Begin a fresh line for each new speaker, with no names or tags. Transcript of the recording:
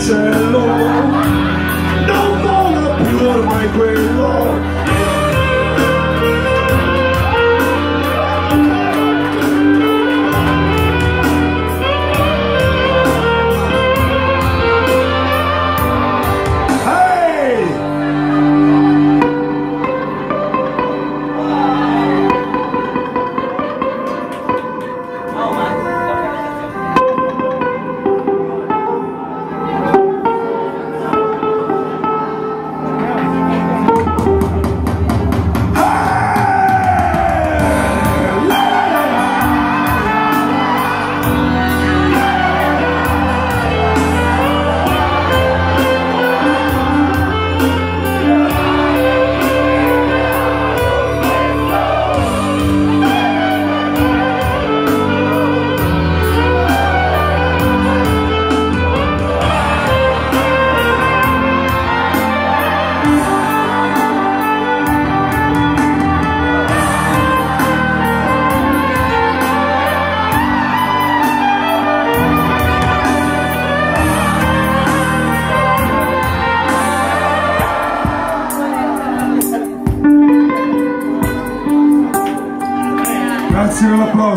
cello Grazie per l'applauso.